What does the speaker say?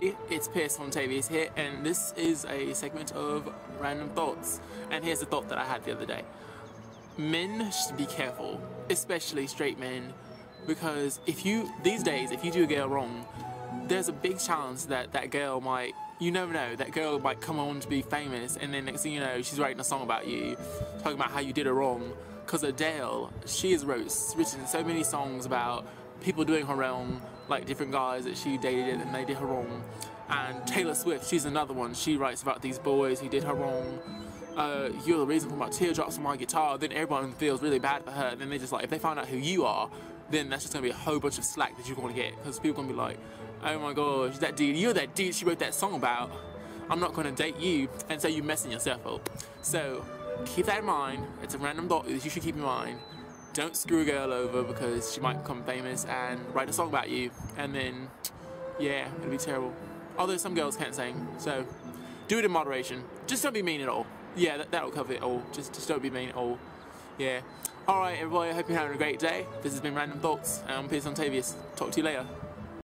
It's Pierce Fontavious here, and this is a segment of Random Thoughts. And here's a thought that I had the other day. Men should be careful, especially straight men, because if you, these days, if you do a girl wrong, there's a big chance that that girl might, you never know, that girl might come on to be famous, and then next thing you know, she's writing a song about you, talking about how you did her wrong. Because Adele, she has wrote, written so many songs about people doing her wrong, like different guys that she dated and they did her wrong. And Taylor Swift, she's another one. She writes about these boys who did her wrong. Uh, you're the reason for my teardrops on my guitar. Then everyone feels really bad for her. And then they just like, if they find out who you are, then that's just gonna be a whole bunch of slack that you're gonna get. Because people gonna be like, oh my gosh, that dude, you're that dude she wrote that song about. I'm not gonna date you. And so you're messing yourself up. So keep that in mind. It's a random thought that you should keep in mind don't screw a girl over because she might become famous and write a song about you and then yeah it'll be terrible. Although some girls can't sing so do it in moderation. Just don't be mean at all. Yeah that, that'll cover it all. Just, just don't be mean at all. Yeah. Alright everybody I hope you're having a great day. This has been Random Thoughts. And I'm Pierce Fontavious talk to you later